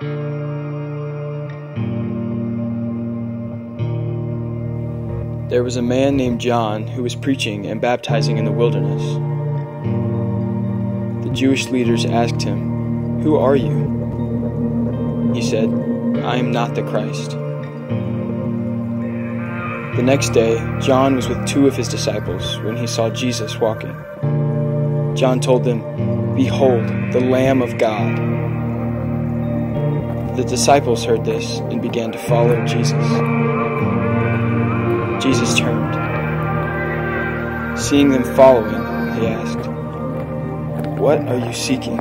There was a man named John who was preaching and baptizing in the wilderness. The Jewish leaders asked him, Who are you? He said, I am not the Christ. The next day, John was with two of his disciples when he saw Jesus walking. John told them, Behold, the Lamb of God. The disciples heard this and began to follow Jesus. Jesus turned. Seeing them following, he asked, What are you seeking?